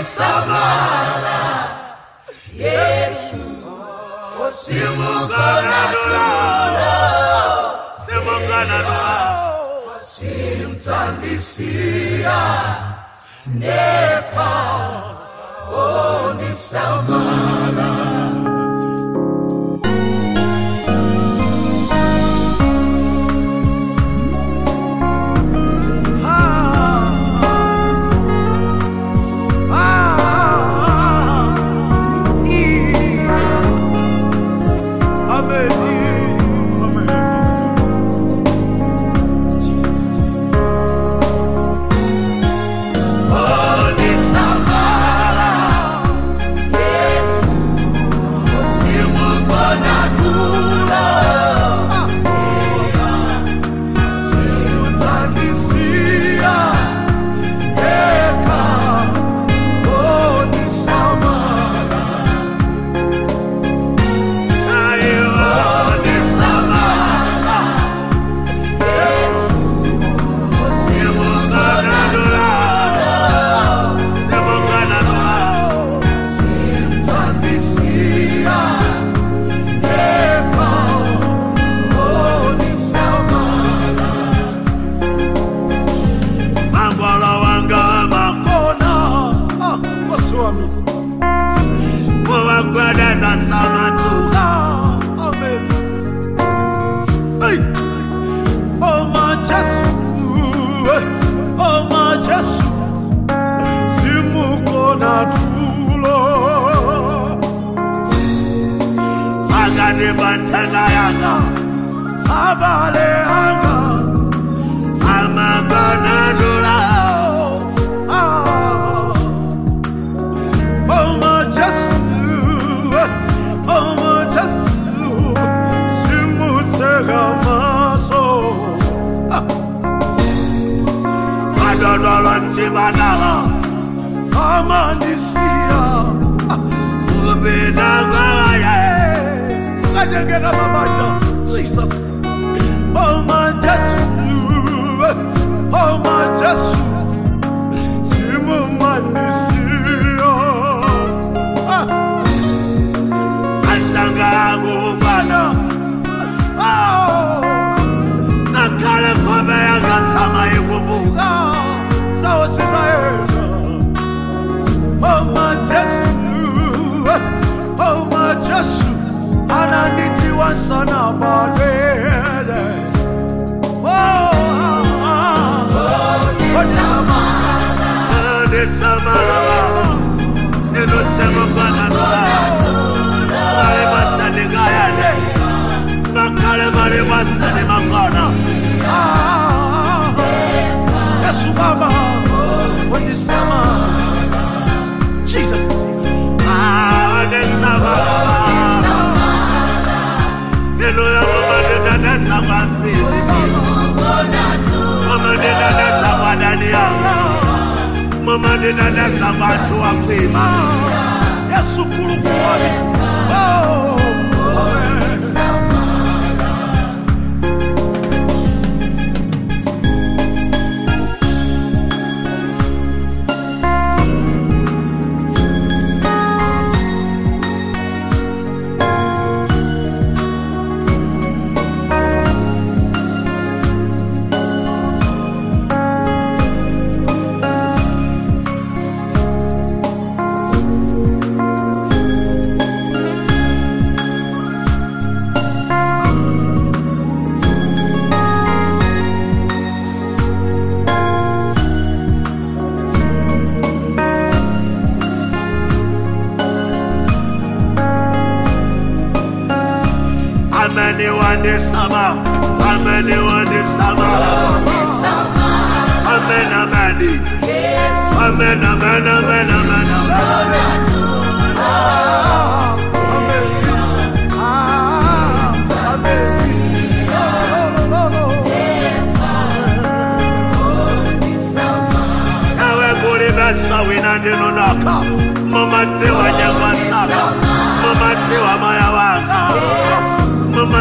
unisamala Yesu. Simuganadula simuganadula simtandisia. Neka unisamala oh, Mangwala Mwakwedeza samatuka Amen. Hey. Oh my Jesus. Oh my Jesus. Simuko na tulo. Agani bantana yanga Abale. Amagana lwalwa ntsebanaga amanisia gobenagaye kajengena mamaja jesus omajesu omajesu simumanisia ansangagobana nakale kobeyagasamayekumbuka sama ikumbuka Ah. Mama deda desa kwa tuwa kwima Ah, Yesu kulukuwani. Oh, Ameni wande sama Ameni wande sama sama Amen, amen Amen, amen, amen, amen, amen Ah, amen. Ah. Oh, oh, oh, oh. Mama tiwa nyangwa saka Mama tiwa maya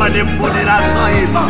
yanga wandifunira soiba